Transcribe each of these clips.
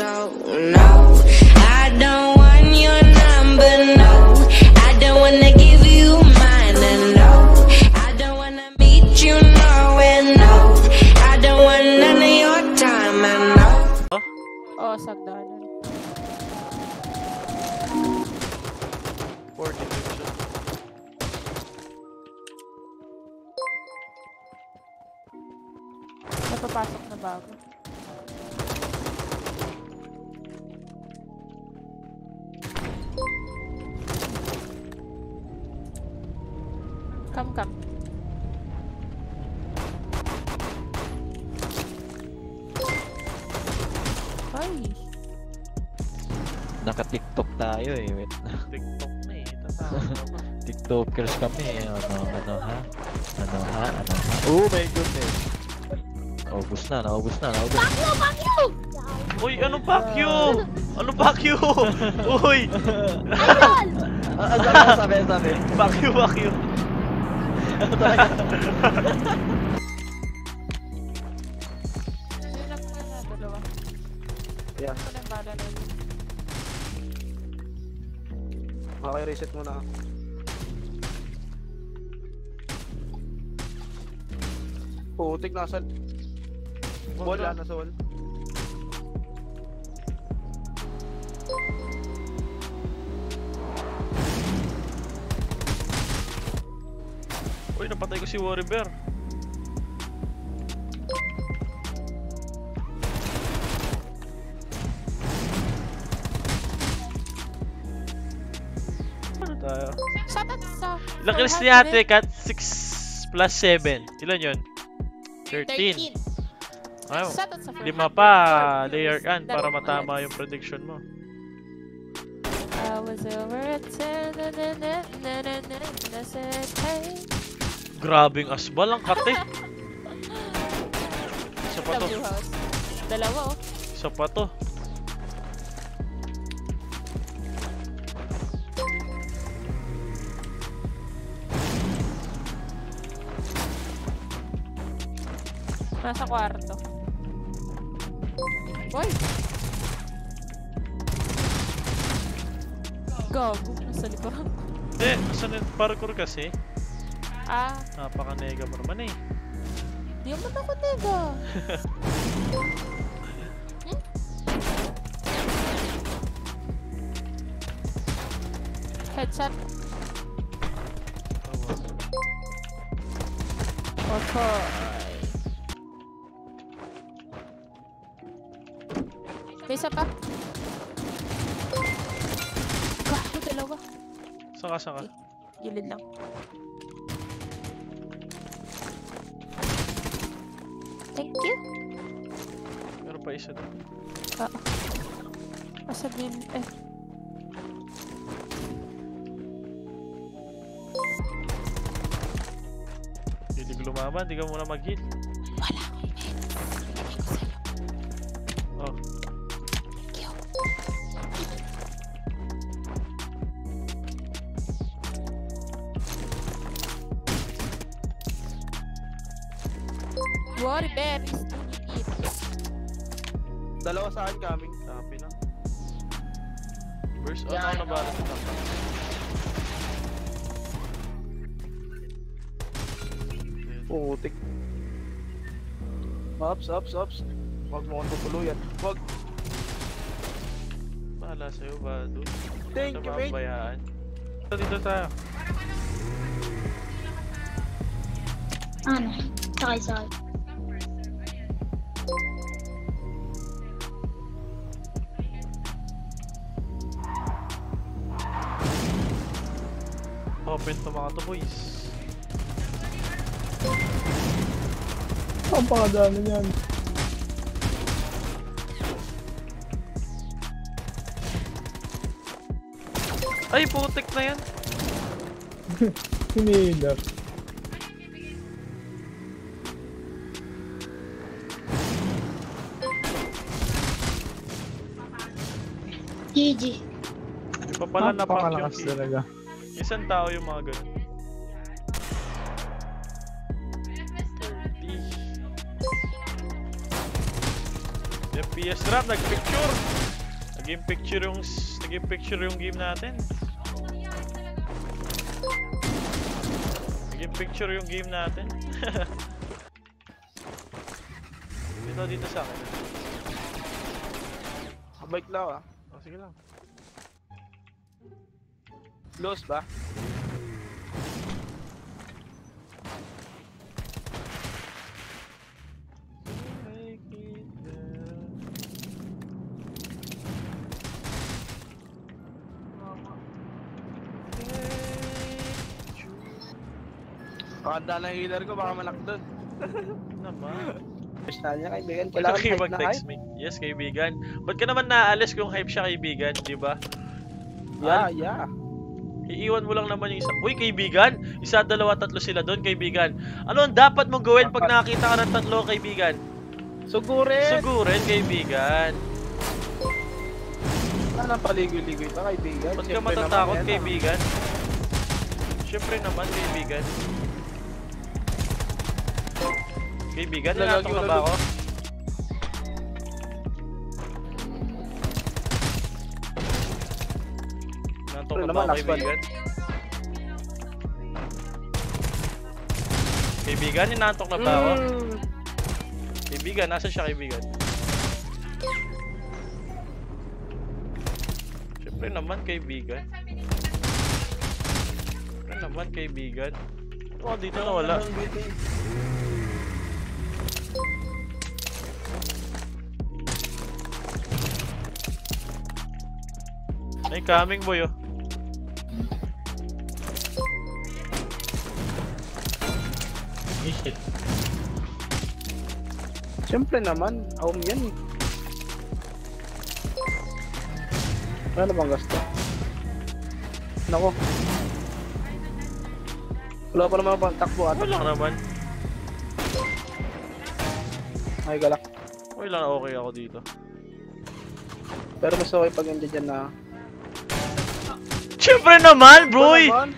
So no, I don't want your number. No, I don't wanna give you mine. And no, I don't wanna meet you nowhere. No, I don't want none of your time. And no. Oo, sagdanan. 40 division. Napapasok na bago. Come, come. Ay, Naka-tiktok tayo eh. Wait. TikTok na eh. Tatawag. Tiktokers kami. Ano, ano ha? Ano ha? Ano ha? Oh my goodness. Naubos na, naubos na, naubos na. Uy, ano fuck you? Ano you? Uy! Ah, sabi, sabi, sabi. Fuck you, Yeah. Okay, reset muna. Putik nasa wall na sa wall. Uy, napatay ko si Worry Bear. Ano tayo? Ilang kills ni ate, Kat? 6 plus 7. Ilan yun? 13. Ay, Sa sa lima pa. Layer kan para matama yung prediction mo. I was over at Grabing asbal ang kate. Isa pa to. Dalawa oh Isa pa to. Nasa kwarto Boy Gago, nasa likuran ko Hindi, yung parkour kasi? Ah, Napaka-nega mo naman eh. di mo ako nega. Headshot. Okay May isa pa. Gago, dalawa? Saka, saka. Gilid lang. Thank you. Meron pa isa doon. Masabihin, eh. Hindi ko lumaban, hindi ka muna mag-heal. Worry berries to eat. Dalawa sa akin coming. sabi na. Burst on ako na bala sa tama. Putik. Ups, ups, ups. Huwag mo akong tutuluyan. Huwag. Bahala sa'yo ba, dude? Thank you, mate. Bayaan. Dito, dito tayo. Ano? Sakay, Open to mga to, boys. Ang pangadaan niyan. Ay, putik na yan. Hinihila. GG. Di pa pala na pump yung talaga. Isang tao yung mga ganun. 30. FP BS Rap, nag-picture. Naging picture yung naging picture yung game natin. Naging picture yung game natin. dito dito sa akin. Bike lang ah. Oh, sige lang. Close ba? Pakanda ng healer ko, baka malak doon. Naman. Personal niya kaibigan. Kailangan kayo hype na hype. me. Yes, kaibigan. Ba't ka naman naaalis kung hype siya, kaibigan? Di ba? Yeah, yeah. Iiwan mo lang naman yung isa. Uy, kaibigan! Isa, dalawa, tatlo sila doon, kaibigan. Ano ang dapat mong gawin pag nakakita ka ng tatlo, kaibigan? Sugurin! Sugurin, kaibigan. Wala nang paligoy-ligoy pa kaibigan. Ba't ka matatakot, naman, yan, kaibigan? Siyempre naman, kaibigan. Kaibigan, nanatok na ba ako? Last one. kaibigan? Kaibigan, ninantok na ba ako? Mm. Kaibigan, nasa siya kaibigan? Siyempre naman kaibigan. Siyempre naman kaibigan. Oh, dito na wala. Ay, coming boy oh. Shit. Siyempre naman, home yan eh. Wala na bang gasto? Nako. Wala pa naman pang takbo at Okay lang naman. ay galak. Okay lang, okay ako dito. Pero mas okay pag hindi dyan na... Siyempre naman! Ano naman?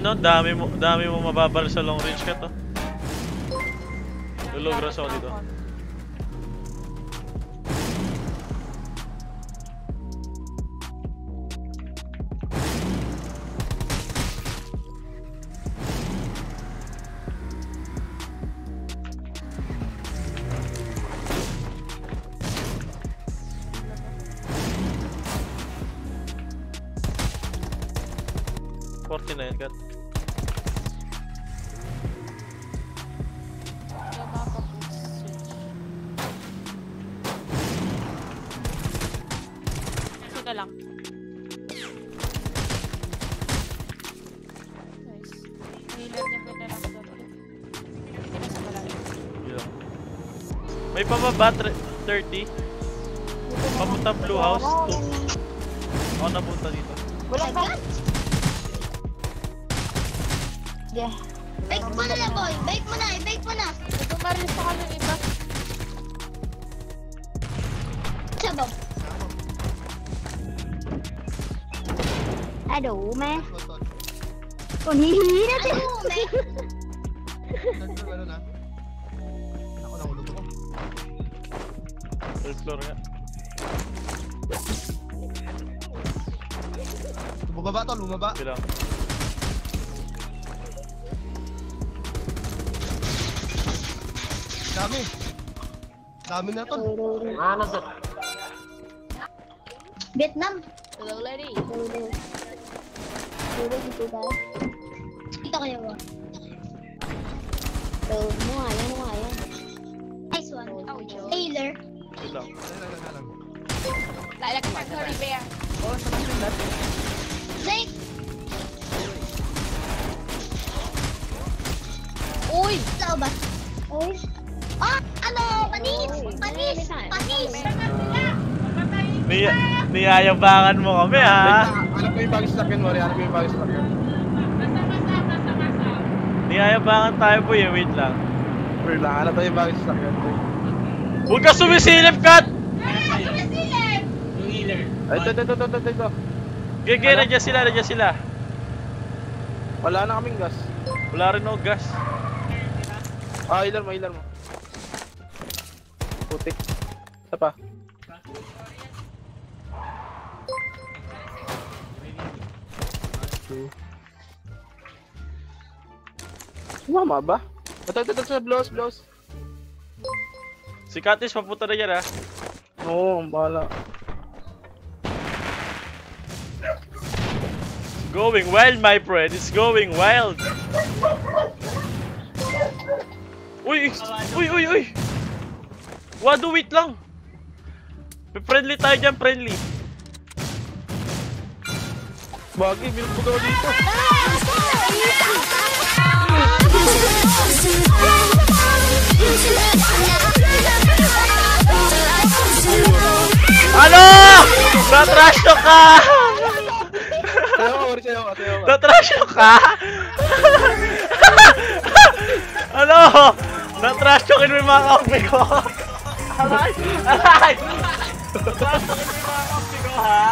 No, dami mo dami mo mababal sa long range ka to. Lulogras ako dito. Forty na yan, May pababa, tre- 30. Papunta Blue House, 2. Ako napunta dito. Wala ka. Yeah. Bake mo na lang, boy. Bake mo na, bake mo na. Tumaril sa kami iba. Sabaw. Ano, me? Kung hihihi natin. Ano, me? Ano na? Third floor nga. Bumaba to, lumaba. Bilang. Dami. Dami na to. Vietnam. Hello, lady. Dito kayo ba? So, mo nga yan, mo Bilang. Dali lang, dali lang. Lalak ka sorry, bear. Snake. Uy! Sao ba? Uy. Ah, ano? Panis! Panis! Panis! Ni niyayabangan mo kami ha. Alam ko yung bagay sa akin, Mori. Alam ko yung bagay sa akin. Niyayabangan tayo po eh, wait lang. Or lang, alam ko yung bagay sa akin. Huwag ka sumisilip, Kat! Ay, ito, ito, ito, ito, ito, ito. Gege, nandiyan sila, nandiyan sila. Wala na kaming gas. Wala rin ako gas. Ah, ilan mo, ilan mo. Putik. Isa pa. Two. Sumama ba? Ito, ito, ito, sa blows, blows. Si Katis, papunta na yan ha. Oo, ang bahala. Going wild, my friend. It's going wild. Uy! Uy, uy, uy! Wado, wait lang. Friendly tayo dyan, friendly. Bagay, binubugaw dito. Ano? Na-trash talk ka! Na-trash talk ka? ano? Na-trash talkin mo yung mga kampi ko? Alay! Alay! Na-trash yung mga kampi ko, ha?